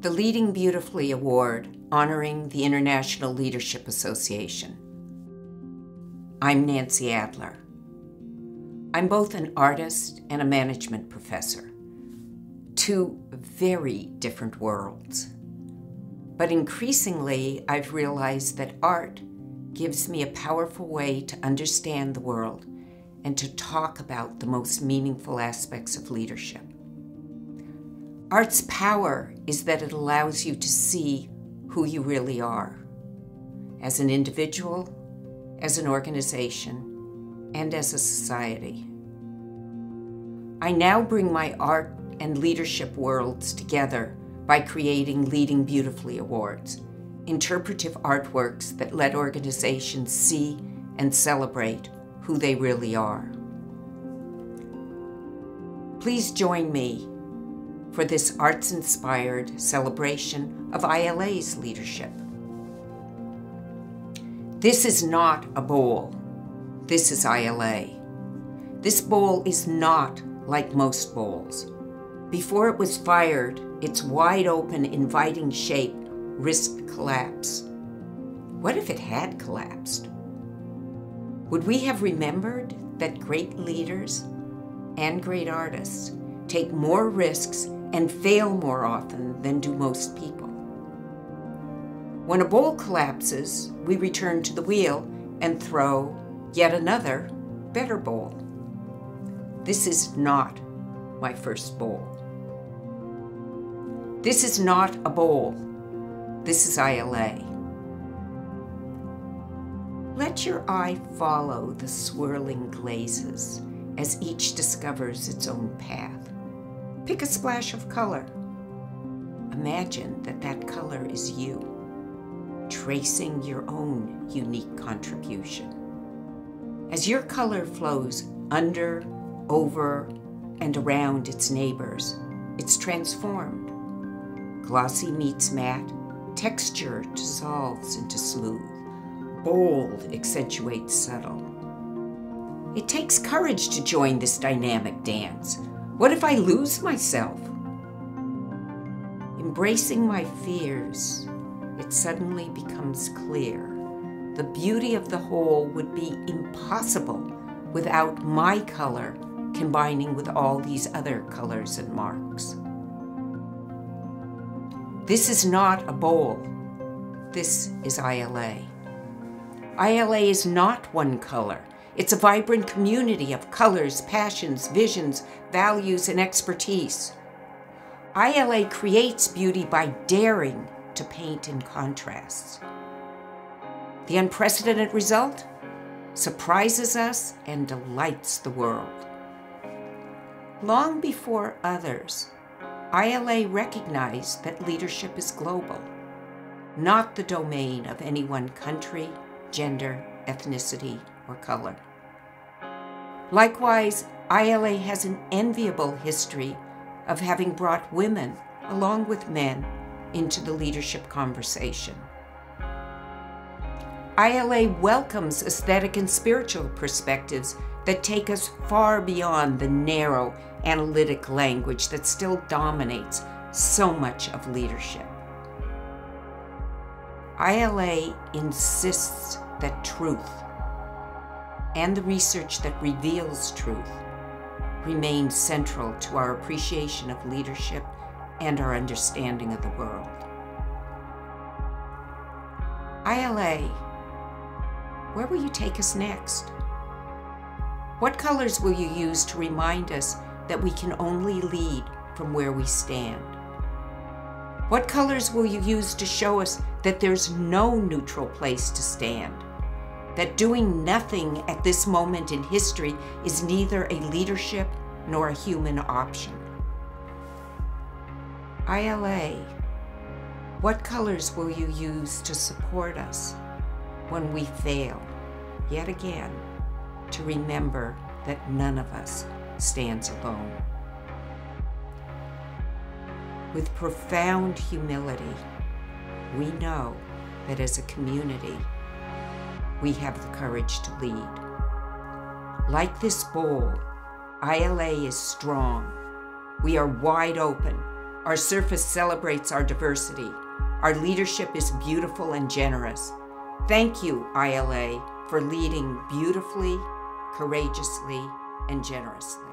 the Leading Beautifully Award honoring the International Leadership Association. I'm Nancy Adler. I'm both an artist and a management professor. Two very different worlds. But increasingly, I've realized that art gives me a powerful way to understand the world and to talk about the most meaningful aspects of leadership. Art's power is that it allows you to see who you really are as an individual, as an organization, and as a society. I now bring my art and leadership worlds together by creating Leading Beautifully Awards, interpretive artworks that let organizations see and celebrate who they really are. Please join me for this arts inspired celebration of ILA's leadership. This is not a bowl. This is ILA. This bowl is not like most bowls. Before it was fired, its wide open, inviting shape risked collapse. What if it had collapsed? Would we have remembered that great leaders and great artists take more risks and fail more often than do most people. When a bowl collapses, we return to the wheel and throw yet another, better bowl. This is not my first bowl. This is not a bowl. This is ILA. Let your eye follow the swirling glazes as each discovers its own path. Pick a splash of color. Imagine that that color is you, tracing your own unique contribution. As your color flows under, over, and around its neighbors, it's transformed. Glossy meets matte, texture dissolves into smooth, bold accentuates subtle. It takes courage to join this dynamic dance what if I lose myself? Embracing my fears, it suddenly becomes clear the beauty of the whole would be impossible without my color combining with all these other colors and marks. This is not a bowl. This is ILA. ILA is not one color. It's a vibrant community of colors, passions, visions, values, and expertise. ILA creates beauty by daring to paint in contrasts. The unprecedented result surprises us and delights the world. Long before others, ILA recognized that leadership is global, not the domain of any one country, gender, ethnicity, or color. Likewise, ILA has an enviable history of having brought women, along with men, into the leadership conversation. ILA welcomes aesthetic and spiritual perspectives that take us far beyond the narrow analytic language that still dominates so much of leadership. ILA insists that truth and the research that reveals truth remain central to our appreciation of leadership and our understanding of the world. ILA, where will you take us next? What colors will you use to remind us that we can only lead from where we stand? What colors will you use to show us that there's no neutral place to stand? That doing nothing at this moment in history is neither a leadership nor a human option. ILA, what colors will you use to support us when we fail, yet again, to remember that none of us stands alone? With profound humility, we know that as a community, we have the courage to lead. Like this bowl, ILA is strong. We are wide open. Our surface celebrates our diversity. Our leadership is beautiful and generous. Thank you, ILA, for leading beautifully, courageously, and generously.